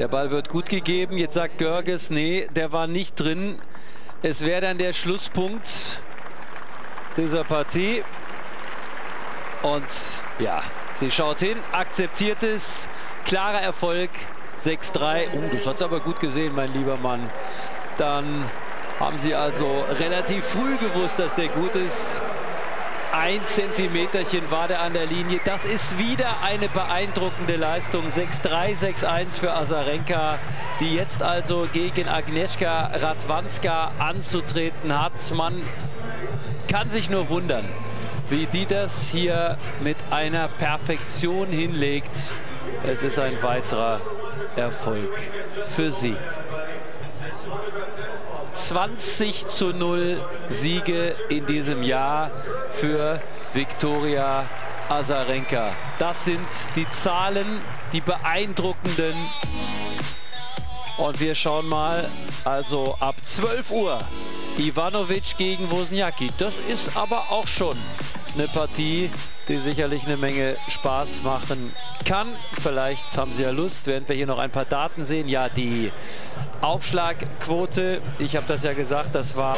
Der Ball wird gut gegeben. Jetzt sagt Görges, nee, der war nicht drin. Es wäre dann der Schlusspunkt dieser Partie. Und ja, sie schaut hin, akzeptiert es. Klarer Erfolg. 6-3. Oh, das hat es aber gut gesehen, mein lieber Mann. Dann haben sie also relativ früh gewusst, dass der gut ist. Ein Zentimeterchen war der an der Linie. Das ist wieder eine beeindruckende Leistung. 6-3, 6-1 für Azarenka, die jetzt also gegen Agnieszka Radwanska anzutreten hat. Man kann sich nur wundern, wie die das hier mit einer Perfektion hinlegt. Es ist ein weiterer Erfolg für sie. 20 zu 0 Siege in diesem Jahr für Viktoria Azarenka. Das sind die Zahlen, die beeindruckenden. Und wir schauen mal, also ab 12 Uhr Ivanovic gegen Wozniacki. Das ist aber auch schon eine Partie, die sicherlich eine Menge Spaß machen kann. Vielleicht haben Sie ja Lust, während wir hier noch ein paar Daten sehen. Ja, die Aufschlagquote, ich habe das ja gesagt, das war...